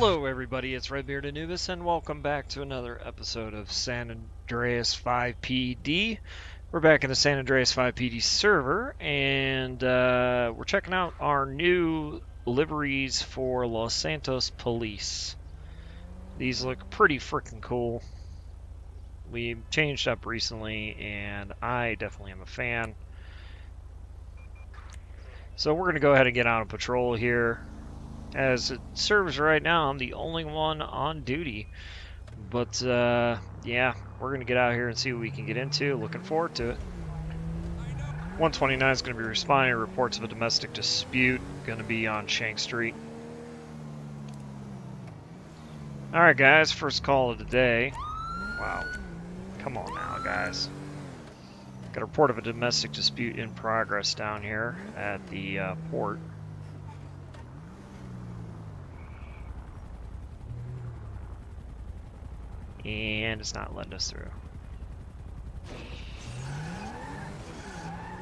Hello, everybody. It's Redbeard Anubis, and welcome back to another episode of San Andreas FivePD. We're back in the San Andreas FivePD server, and uh, we're checking out our new liveries for Los Santos Police. These look pretty freaking cool. We changed up recently, and I definitely am a fan. So we're going to go ahead and get on a patrol here. As it serves right now, I'm the only one on duty. But, uh, yeah, we're going to get out here and see what we can get into. Looking forward to it. 129 is going to be responding to reports of a domestic dispute. Going to be on Shank Street. Alright, guys, first call of the day. Wow. Come on now, guys. Got a report of a domestic dispute in progress down here at the uh, port. And it's not letting us through.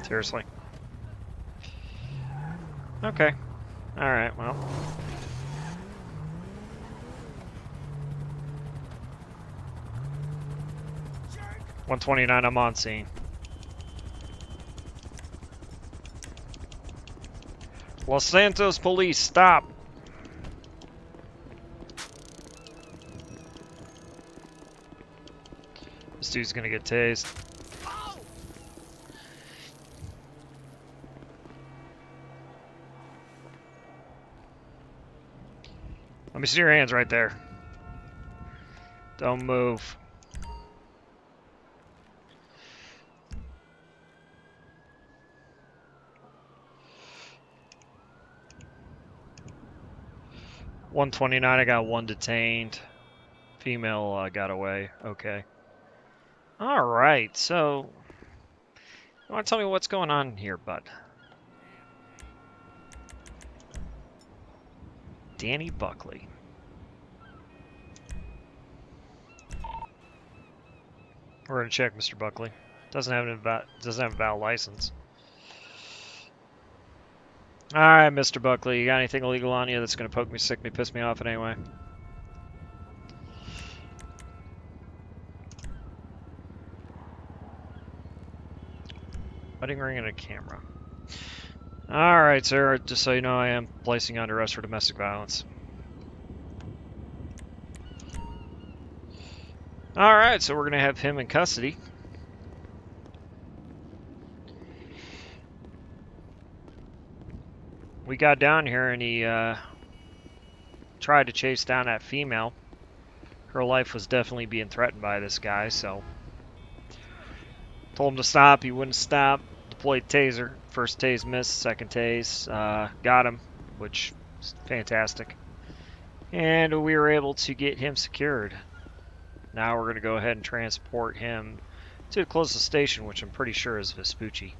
Seriously? Okay. Alright, well. One twenty nine, I'm on scene. Los Santos police, stop! Dude's gonna get tased. Let me see your hands right there. Don't move. One twenty nine. I got one detained. Female uh, got away. Okay. All right. So, you want to tell me what's going on here, bud? Danny Buckley. We're gonna check Mr. Buckley. Doesn't have an doesn't have a valid license. All right, Mr. Buckley, you got anything illegal on you that's gonna poke me, sick me, piss me off in any way? Wedding ring and a camera. All right, sir. Just so you know, I am placing under arrest for domestic violence. All right, so we're gonna have him in custody. We got down here and he uh, tried to chase down that female. Her life was definitely being threatened by this guy, so told him to stop. He wouldn't stop. Deployed taser. First tase missed. Second tase uh, got him, which is fantastic. And we were able to get him secured. Now we're going to go ahead and transport him to the closest station, which I'm pretty sure is Vespucci.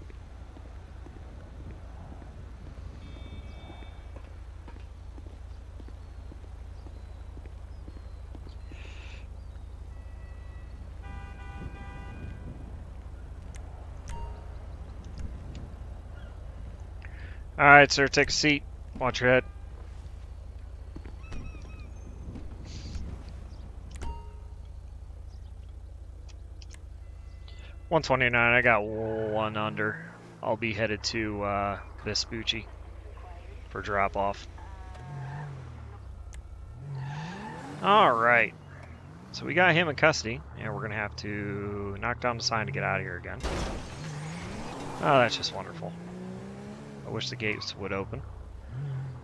Alright, sir, take a seat. Watch your head. One twenty nine. I got one under. I'll be headed to uh, Vespucci for drop off. All right. So we got him in custody, and we're gonna have to knock down the sign to get out of here again. Oh, that's just wonderful. I wish the gates would open.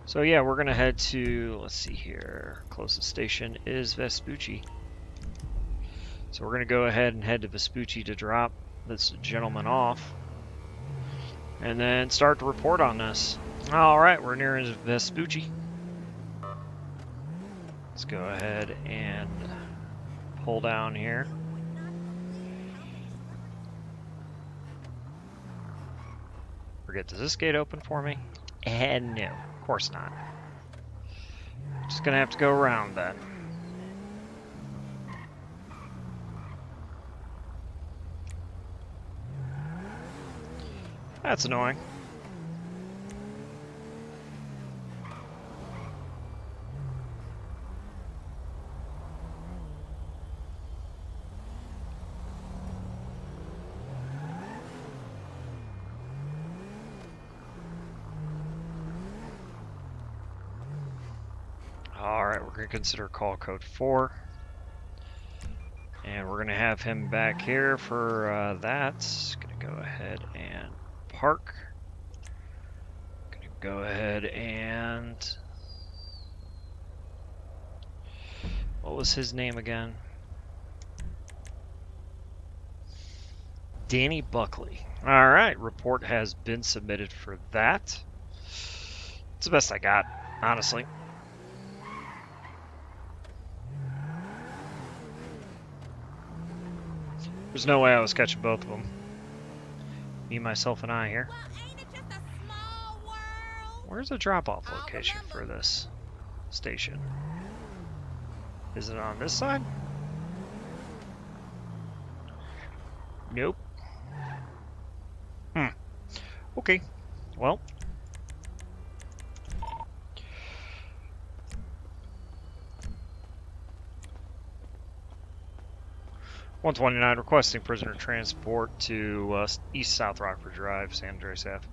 So yeah, we're gonna head to, let's see here, closest station is Vespucci. So we're gonna go ahead and head to Vespucci to drop this gentleman off. And then start to report on this. Alright, we're near Vespucci. Let's go ahead and pull down here. Forget, does this gate open for me? And no, of course not. Just gonna have to go around then. That's annoying. Alright, we're going to consider call code 4. And we're going to have him back here for uh, that. Going to go ahead and park. Going to go ahead and... What was his name again? Danny Buckley. Alright, report has been submitted for that. It's the best I got, honestly. There's no way I was catching both of them. Me, myself, and I here. Where's the drop-off location for this station? Is it on this side? Nope. Hmm. Okay. Well, 129 requesting prisoner transport to uh, East South Rockford Drive, San Andreas Ave.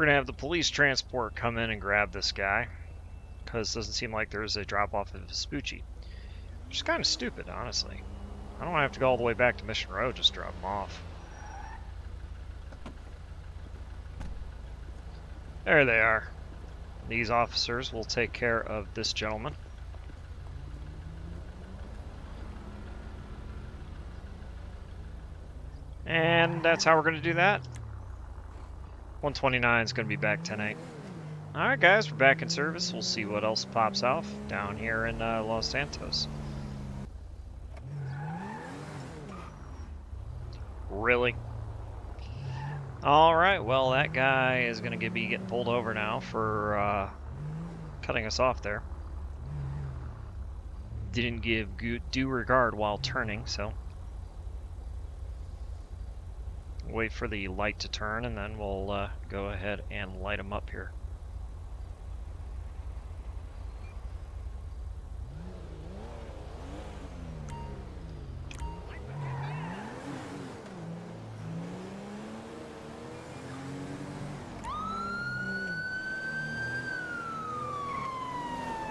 We're going to have the police transport come in and grab this guy. Because it doesn't seem like there's a drop-off of Vespucci. Which is kind of stupid, honestly. I don't have to go all the way back to Mission Row just drop him off. There they are. These officers will take care of this gentleman. And that's how we're going to do that. 129 is going to be back tonight. Alright guys, we're back in service. We'll see what else pops off down here in uh, Los Santos. Really? Alright, well that guy is going to be getting pulled over now for uh, cutting us off there. Didn't give due regard while turning, so wait for the light to turn and then we'll uh, go ahead and light them up here.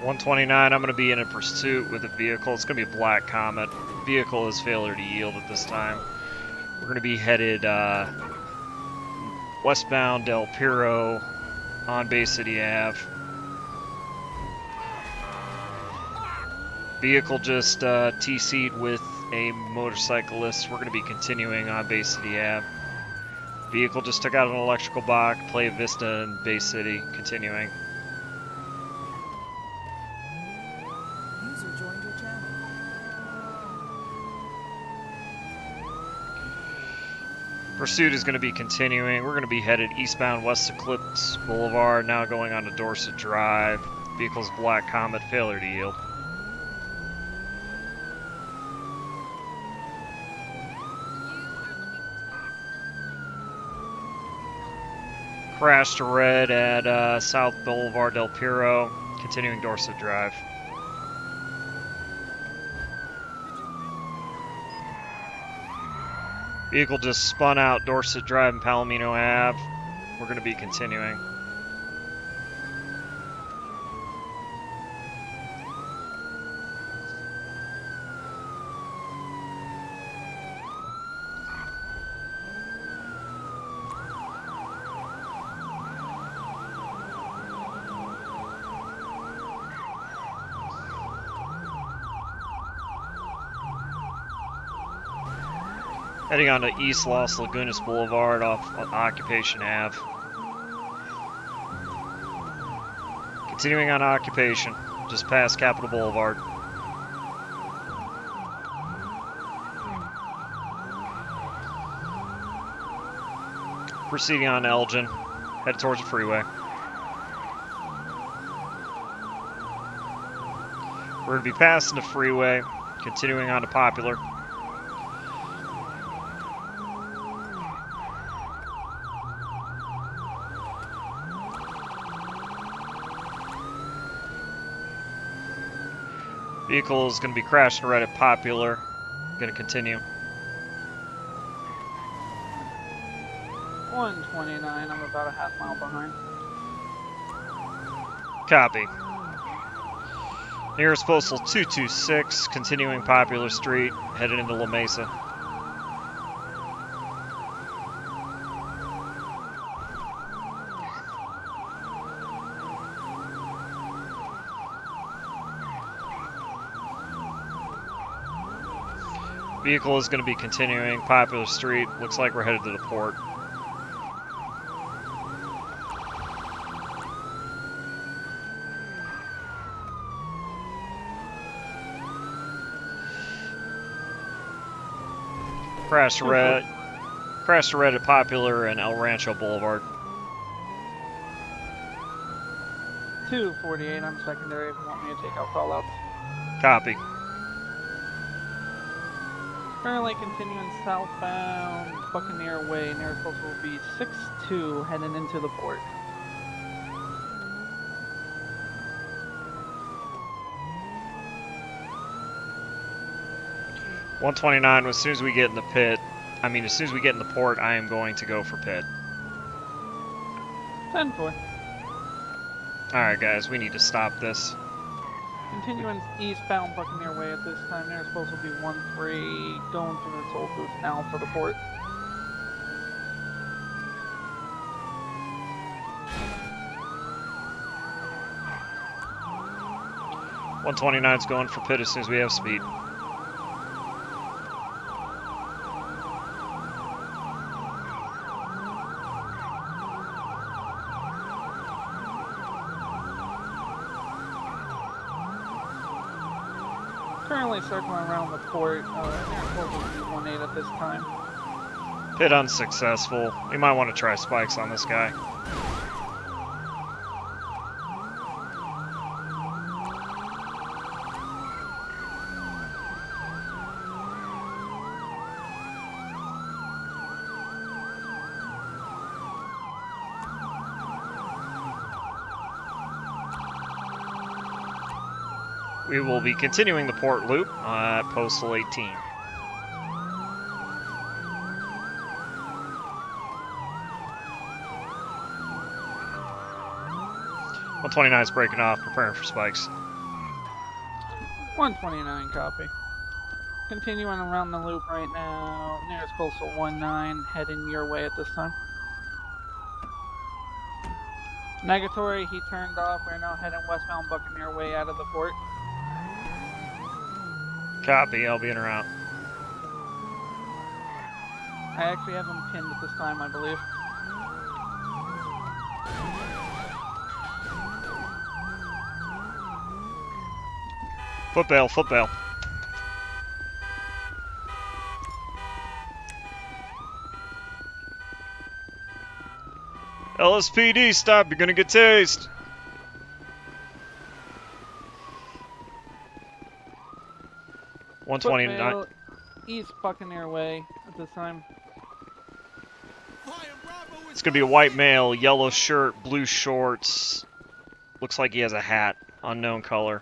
One twenty nine. I'm going to be in a pursuit with a vehicle. It's going to be a black comet. Vehicle is failure to yield at this time. We're going to be headed uh, westbound Del Perro on Bay City Ave. Vehicle just uh, TC'd with a motorcyclist. We're going to be continuing on Bay City Ave. Vehicle just took out an electrical box, play Vista in Bay City, continuing. Pursuit is going to be continuing. We're going to be headed eastbound West Eclipse Boulevard, now going on to Dorset Drive. Vehicle's Black Comet, failure to yield. Crash to red at uh, South Boulevard Del Perro, continuing Dorset Drive. Vehicle just spun out Dorset Drive and Palomino Ave. We're going to be continuing. Heading on to East Las Lagunas Boulevard off Occupation Ave. Continuing on Occupation, just past Capitol Boulevard. Proceeding on Elgin, headed towards the freeway. We're going to be passing the freeway, continuing on to Popular. Vehicle is going to be crashing right at Popular. Going to continue. 129, I'm about a half mile behind. Copy. Nearest postal 226, continuing Popular Street, headed into La Mesa. Vehicle is going to be continuing Popular Street. Looks like we're headed to the port. Crash red, crash red at Popular and El Rancho Boulevard. 248, I'm secondary if you want me to take out callouts. Copy. Currently continuing southbound Buccaneer Way. Nearest postal will be 62 heading into the port. One twenty nine. As soon as we get in the pit, I mean, as soon as we get in the port, I am going to go for pit. 10 4. All right, guys, we need to stop this. Continuing eastbound Buccaneer Way at this time. Nearest supposed to be 1 3 going through the toll booth now for the port. One twenty nine is going for pit as soon as we have speed. Currently circling around the port. Uh, postal will be 1 8 at this time. Pit unsuccessful. We might want to try spikes on this guy. We will be continuing the port loop uh, at Postal 18. One twenty nine is breaking off, preparing for spikes. 129 copy. Continuing around the loop right now. Nearest postal 19 heading your way at this time. Negatory, he turned off. We're now heading westbound bucking Buccaneer Way out of the port. Copy, I'll be in or out. I actually have him pinned at this time, I believe. Foot bail, foot bail. LSPD, stop, you're gonna get tased. One twenty nine. East Buccaneer Way at this time. It's gonna be a white male, yellow shirt, blue shorts. Looks like he has a hat, unknown color.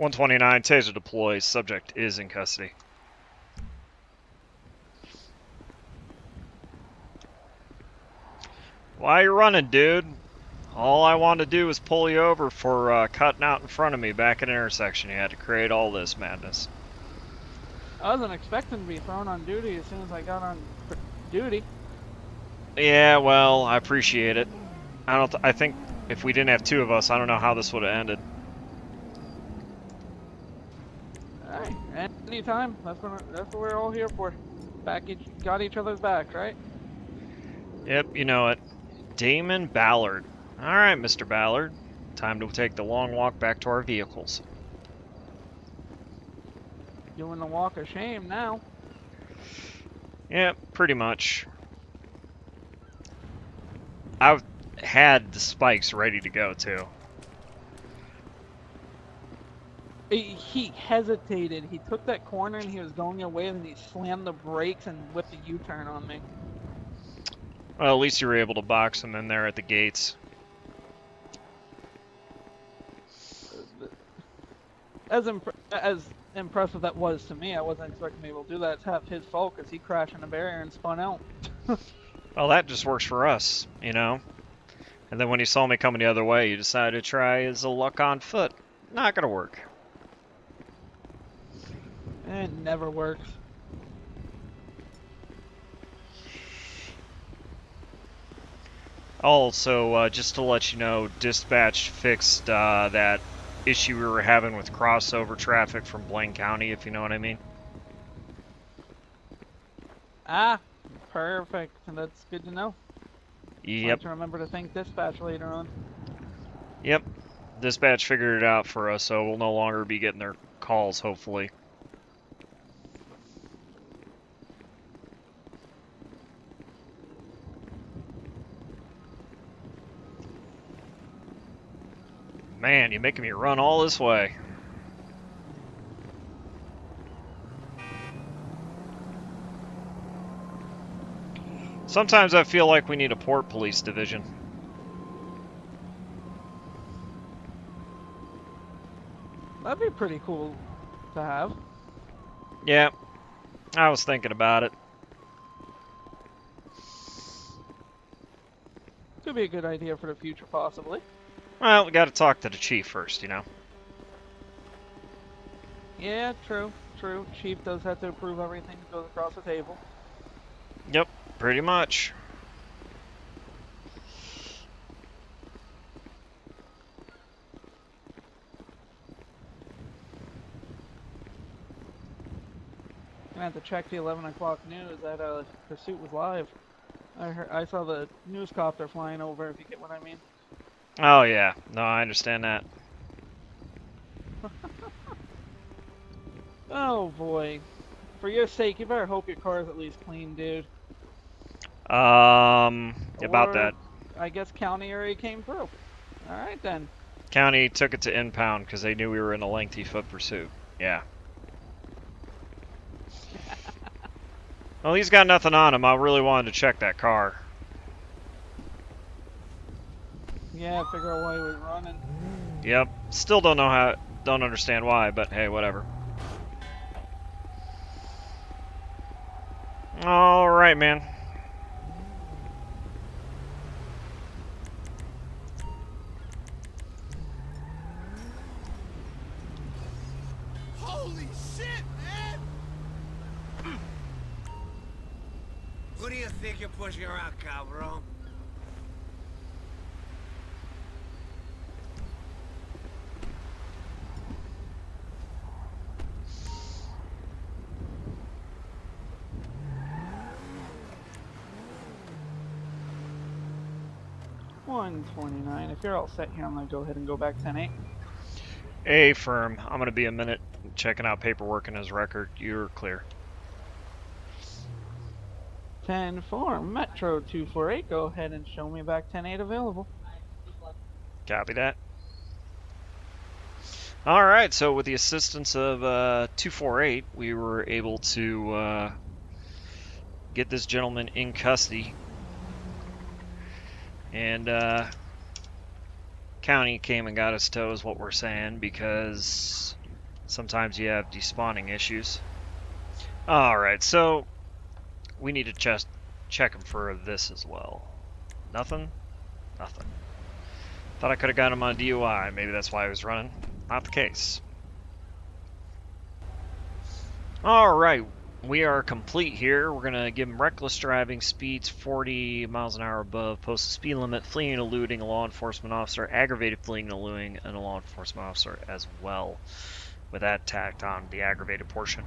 129, taser deploys. Subject is in custody. Why you running, dude? All I wanted to do was pull you over for uh, cutting out in front of me back at an intersection. You had to create all this madness. I wasn't expecting to be thrown on duty as soon as I got on duty. Yeah, well, I appreciate it. I don't. Th I think if we didn't have two of us, I don't know how this would have ended. Hey, anytime. That's what that's what we're all here for. Back each got each other's back, right? Yep, you know it. Damon Ballard. All right, Mr. Ballard. Time to take the long walk back to our vehicles. Doing the walk of shame now. Yep, pretty much. I've had the spikes ready to go too. He, he hesitated. He took that corner and he was going away, and he slammed the brakes and whipped a U-turn on me. Well, at least you were able to box him in there at the gates. As imp- as impressive that was to me, I wasn't expecting to be able to do that. It's half his fault because he crashed in a barrier and spun out. Well, that just works for us, you know? And then when you saw me coming the other way, you decided to try his luck on foot. Not gonna work. It never works. Also, uh, just to let you know, dispatch fixed uh, that issue we were having with crossover traffic from Blaine County, if you know what I mean. Ah, perfect. That's good to know. Yep, To remember to thank dispatch later on. yep. Dispatch figured it out for us, so we'll no longer be getting their calls, hopefully. Man, you're making me run all this way. Sometimes I feel like we need a port police division. That'd be pretty cool to have. Yeah, I was thinking about it. Could be a good idea for the future, possibly. Well, we gotta talk to the chief first, you know. Yeah, true, true. Chief does have to approve everything that goes across the table. Yep, pretty much. Gonna have to check the 11 o'clock news that uh, pursuit was live. I heard, I saw the news copter flying over. If you get what I mean. Oh yeah, no, I understand that. Oh boy. For your sake, you better hope your car is at least clean, dude. Um, about that. I guess county area came through. Alright then. County took it to impound because they knew we were in a lengthy foot pursuit. Yeah. well, he's got nothing on him. I really wanted to check that car. Yeah, figure out why he was running. Yep. Still don't know how, don't understand why, but hey, whatever. All right, man. Holy shit, man! Who do you think you're pushing around, cabrón? 29. If you're all set here, I'm going to go ahead and go back 10-8. A firm. I'm going to be a minute checking out paperwork and his record. You're clear. 10-4, Metro 248. Go ahead and show me back 10-8 available. Copy that. All right, so with the assistance of uh, 248, we were able to uh, get this gentleman in custody. And uh, county came and got us tow, is what we're saying, because Sometimes you have despawning issues. Alright, so we need to just check him for this as well. Nothing? Nothing. Thought I could have got him on DUI. Maybe that's why I was running. Not the case. Alright, we are complete here. We're going to give him reckless driving, speeds 40 miles an hour above, posted speed limit, fleeing and eluding a law enforcement officer, aggravated fleeing and eluding and a law enforcement officer as well, with that tacked on the aggravated portion.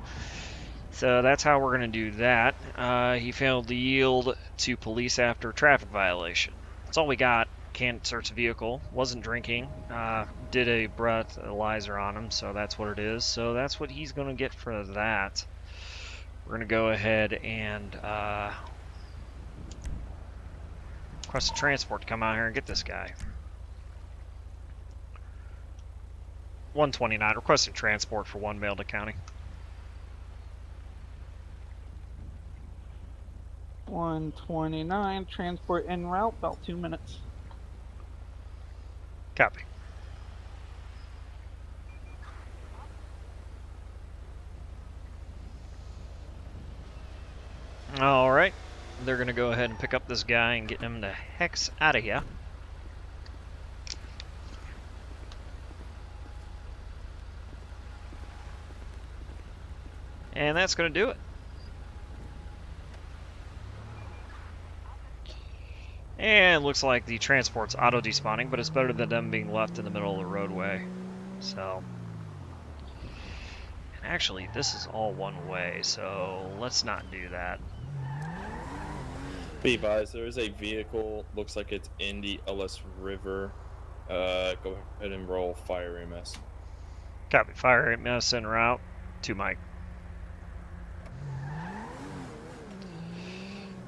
So that's how we're going to do that. Uh, he failed to yield to police after traffic violation. That's all we got. Can't search the vehicle. Wasn't drinking. Uh, did a breathalyzer on him, so that's what it is. So that's what he's going to get for that. We're going to go ahead and uh, request a transport to come out here and get this guy. 129, requesting transport for one mail to county. One twenty-nine, transport en route, about two minutes. Copy. Alright, they're going to go ahead and pick up this guy and get him the hex out of here. And that's going to do it. And looks like the transport's auto despawning, but it's better than them being left in the middle of the roadway. So. And actually, this is all one way, so let's not do that. Be advised, there is a vehicle, looks like it's in the Ellis River. Uh, go ahead and roll fire EMS. Copy. Fire EMS en route to Mike.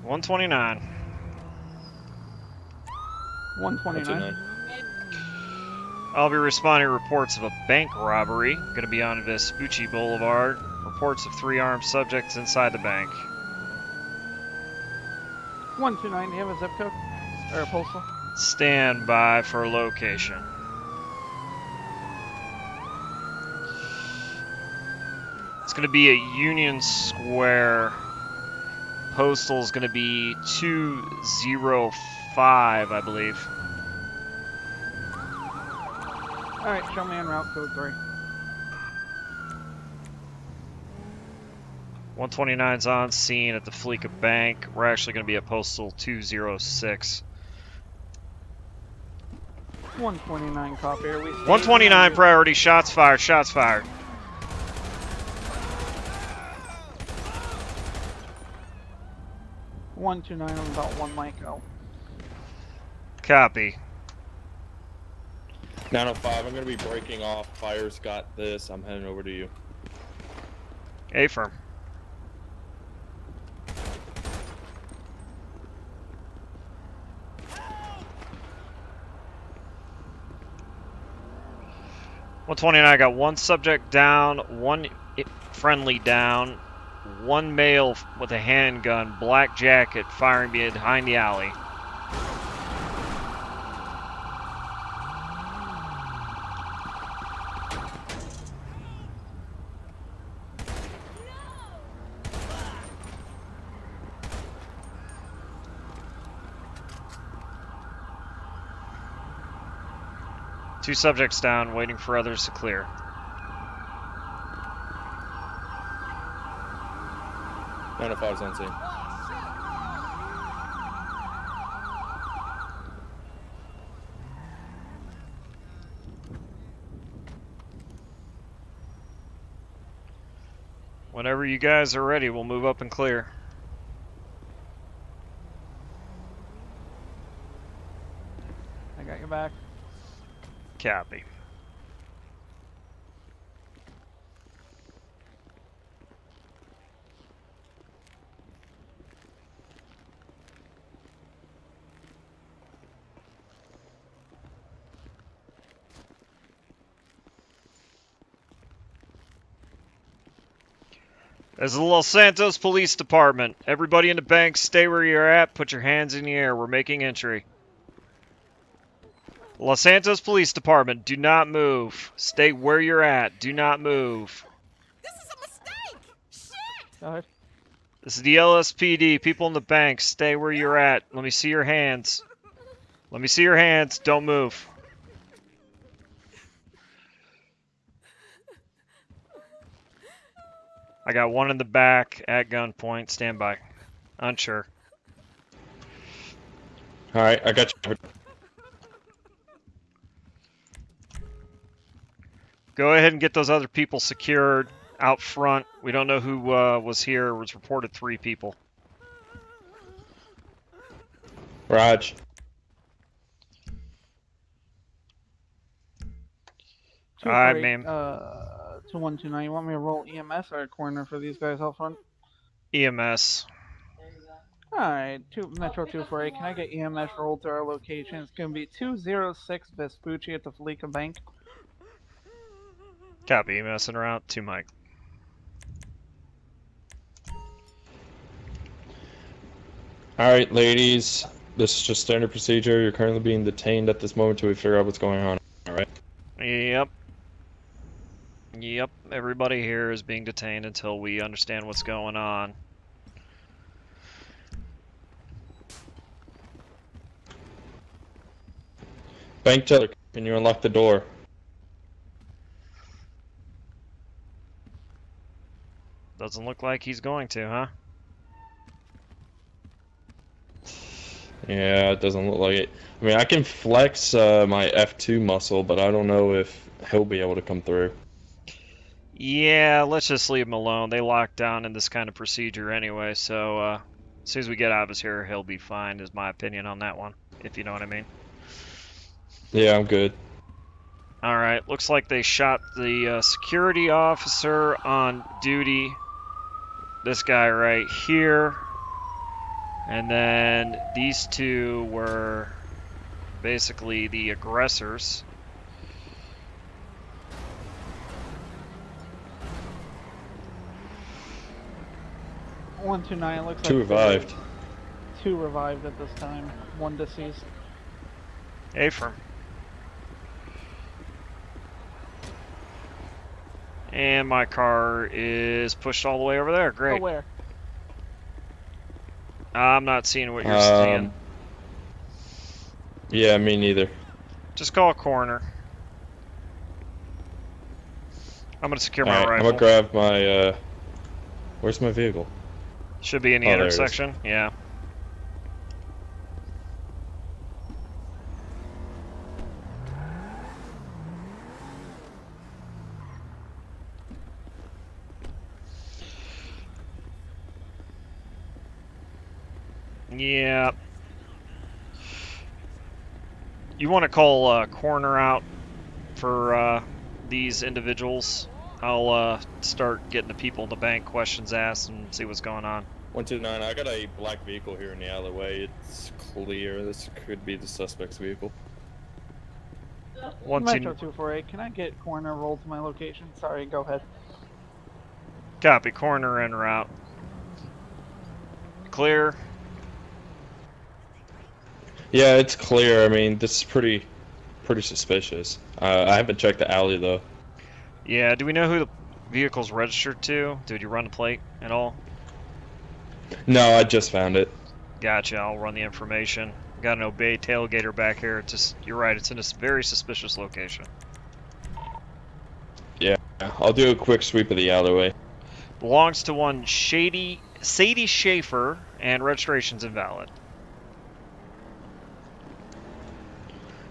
129. One twenty-nine. 129. I'll be responding to reports of a bank robbery. Going to be on Vespucci Boulevard. Reports of three armed subjects inside the bank. One two nine. Do you have a zip code or a postal? Stand by for location. It's going to be a Union Square. Postal is going to be 205, I believe. All right, show me en route code three. 129's on scene at the Fleeca Bank. We're actually going to be at Postal 206. One twenty-nine. Copy. Are we? 129 priority. Shots fired. Shots fired. One two nine. I'm about one mic out. Copy. 905, I'm going to be breaking off. Fire's got this. I'm heading over to you. A firm. One twenty nine got one subject down, one friendly down, one male with a handgun, black jacket, firing behind the alley. Two subjects down, waiting for others to clear. Nine oh five's on scene. Whenever you guys are ready, we'll move up and clear. I got your back. Copy. This is the Los Santos Police Department. Everybody in the bank, stay where you're at. Put your hands in the air. We're making entry. Los Santos Police Department, do not move. Stay where you're at. Do not move. This is a mistake! Shit! Go ahead. This is the LSPD. People in the bank, stay where you're at. Let me see your hands. Let me see your hands. Don't move. I got one in the back at gunpoint. Stand by. Unsure. All right, I got you. Go ahead and get those other people secured out front. We don't know who uh, was here. It was reported three people. Raj. Two Alright, four ma'am. Uh, two one two nine. You want me to roll EMS or a corner for these guys out front? EMS. Alright, two Metro two four eight. Can I get EMS rolled to our location? It's gonna be two zero six Vespucci at the Fleeca Bank. Copy. Messing around. To Mike. All right, ladies. This is just standard procedure. You're currently being detained at this moment till we figure out what's going on. All right. Yep. Yep. Everybody here is being detained until we understand what's going on. Bank teller, can you unlock the door? Doesn't look like he's going to, huh? Yeah, it doesn't look like it. I mean, I can flex uh, my F2 muscle, but I don't know if he'll be able to come through. Yeah, let's just leave him alone. They lock down in this kind of procedure anyway, so uh, as soon as we get out of his here, he'll be fine, is my opinion on that one, if you know what I mean. Yeah, I'm good. Alright, looks like they shot the uh, security officer on duty. This guy right here. And then these two were basically the aggressors. One two nine. Looks Two like revived. Two revived at this time. One deceased. Affirm. And my car is pushed all the way over there. Great. Oh, where? I'm not seeing what you're Um, seeing. Yeah, me neither. Just call a coroner. I'm gonna secure my Alright, I'm gonna grab my. Uh... Where's my vehicle? Should be in the Oh, there it is. intersection. Yeah. Yeah. You want to call uh, coroner out for uh, these individuals? I'll uh, start getting the people in the bank questions asked and see what's going on. 129, I got a black vehicle here in the alleyway. It's clear. This could be the suspect's vehicle. One Metro two, two four eight. Can I get corner rolled to my location? Sorry. Go ahead. copy. Coroner en route. Clear. Yeah, it's clear. I mean, this is pretty, pretty suspicious. Uh, I haven't checked the alley though. Yeah. Do we know who the vehicle's registered to? Did you run the plate at all? No, I just found it. Gotcha. I'll run the information. Got an obey tailgater back here. It's just you're right. It's in a very suspicious location. Yeah, I'll do a quick sweep of the alleyway. Belongs to one Shady Sadie Schaefer, and registration's invalid.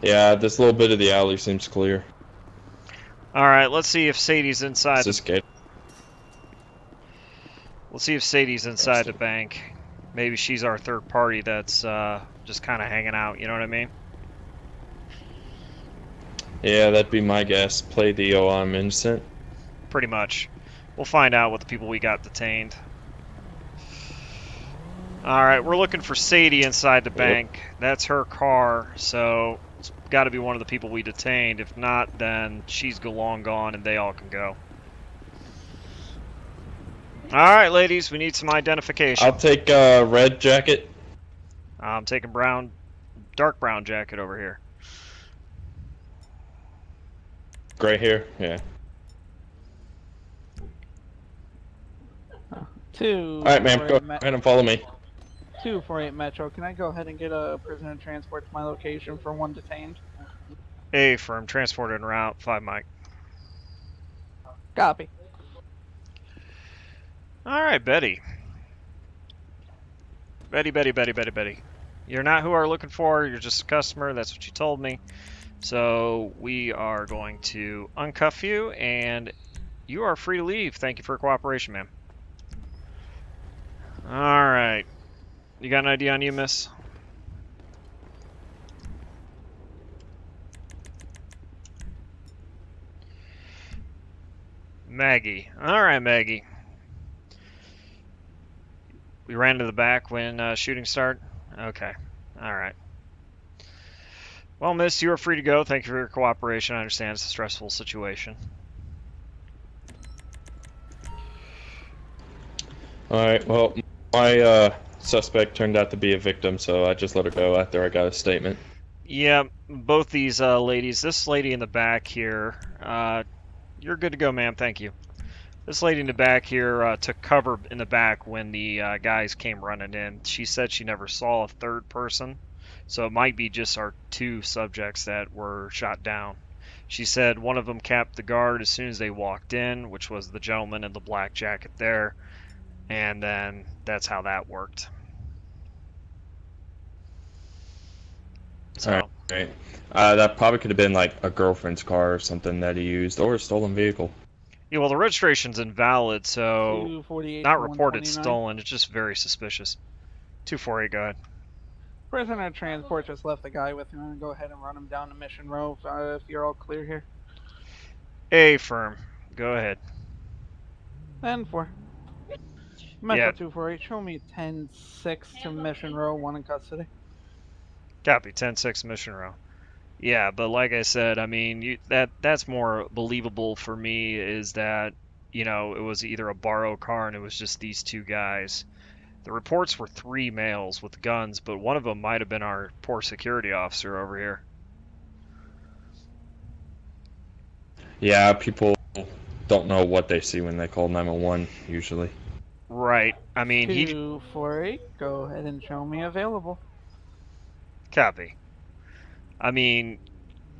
Yeah, this little bit of the alley seems clear. All right. Let's see if Sadie's inside. This gate? Let's see if Sadie's inside the bank. Maybe she's our third party that's uh, just kind of hanging out. You know what I mean? Yeah, that'd be my guess. Play the oh I'm innocent. Pretty much. We'll find out what the people we got detained. Alright, we're looking for Sadie inside the bank. That's her car, so it's got to be one of the people we detained. If not, then she's go- long gone and they all can go. Alright, ladies, we need some identification. I'll take uh, red jacket. I'm taking brown, dark brown jacket over here. Gray hair. Yeah. Two. All right, ma'am. Go 48 ahead and follow me. Two four eight Metro. Can I go ahead and get a prisoner transport to my location for one detained? A firm transported en route. Five Mike. Copy. All right, Betty. Betty, Betty, Betty, Betty, Betty. You're not who we're looking for. You're just a customer. That's what you told me. So we are going to uncuff you, and you are free to leave. Thank you for your cooperation, ma'am. All right. You got an ID on you, miss? Maggie. All right, Maggie. We ran to the back when uh, shooting started? Okay. All right. Well, miss, you are free to go. Thank you for your cooperation. I understand it's a stressful situation. All right. Well, my uh, suspect turned out to be a victim, so I just let her go after I got a statement. Yeah, both these uh, ladies. This lady in the back here, uh, you're good to go, ma'am. Thank you. This lady in the back here uh, took cover in the back when the uh, guys came running in. She said she never saw a third person, so it might be just our two subjects that were shot down. She said one of them capped the guard as soon as they walked in, which was the gentleman in the black jacket there, and then that's how that worked. So. All right. Right. Uh, that probably could have been like a girlfriend's car or something that he used, or a stolen vehicle. Yeah, well, the registration's invalid, so not reported stolen. It's just very suspicious. Two four eight, go ahead. Prisoner transport just left the guy with him. Go ahead and run him down to Mission Row uh, if you're all clear here. A firm, go ahead. Then four. Metro Yeah. 248, show me 10-6 to Mission Row, one in custody. Copy. Ten six mission row. Yeah, but like I said, I mean, you, that that's more believable for me. Is that you know it was either a borrowed car and it was just these two guys. The reports were three males with guns, but one of them might have been our poor security officer over here. Yeah, people don't know what they see when they call 911 usually. Right. I mean, he 248, go ahead and show me available. Copy. I mean,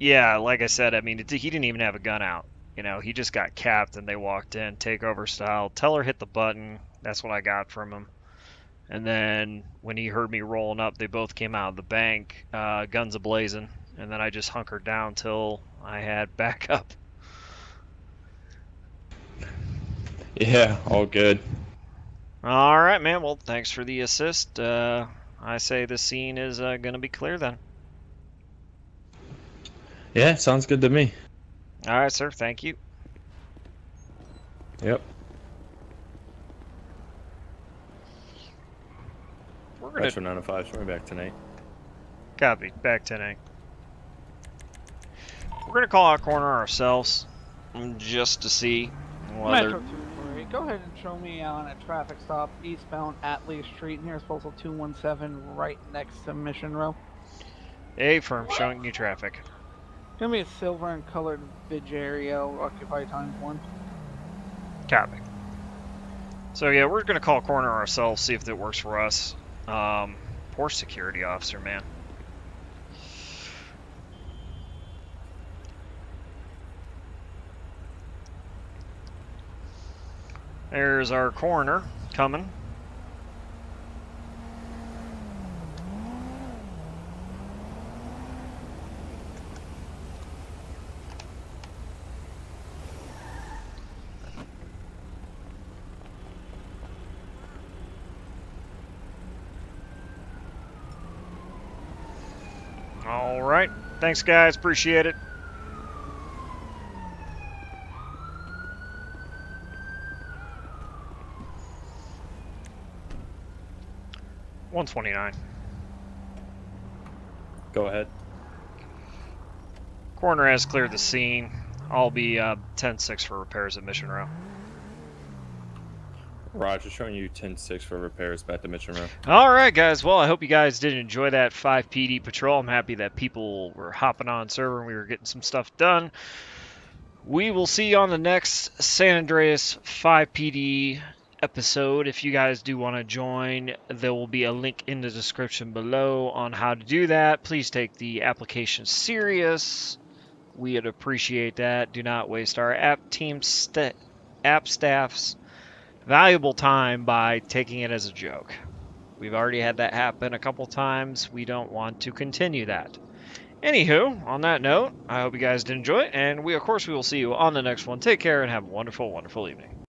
yeah, like I said, I mean, it, he didn't even have a gun out. You know, he just got capped and they walked in, takeover style. Teller hit the button. That's what I got from him. And then when he heard me rolling up, they both came out of the bank, uh, guns ablazing. And then I just hunkered down till I had backup. Yeah, all good. All right, man. Well, thanks for the assist. Uh, I say the scene is uh, going to be clear then. Yeah, sounds good to me. All right, sir. Thank you. Yep. We're going to Metro 905, show me back tonight. Copy. Back 10 We're gonna call our corner ourselves, mm, just to see Metro whether. 248, go ahead and show me on a traffic stop eastbound Atlee Street near Postal 217 right next to Mission Row. A firm showing you traffic. Gonna be a silver and colored Vigero Occupy times one. Copy. So yeah, we're gonna call corner ourselves, see if it works for us. Um, poor security officer, man. There's our coroner coming. All right. Thanks, guys. Appreciate it. One twenty nine. Go ahead. Coroner has cleared the scene. I'll be uh, 10-6 for repairs at Mission Row. Roger, showing you 10-6 for repairs back to Mission Row. All right, guys. Well, I hope you guys did enjoy that FivePD patrol. I'm happy that people were hopping on server and we were getting some stuff done. we will see you on the next San Andreas FivePD episode. If you guys do want to join, there will be a link in the description below on how to do that. Please take the application serious. We would appreciate that. Do not waste our app team st- app staff's valuable time by taking it as a joke. We've already had that happen a couple times. We don't want to continue that. Anywho, on that note, I hope you guys did enjoy and we, of course, we will see you on the next one. Take care and have a wonderful, wonderful evening.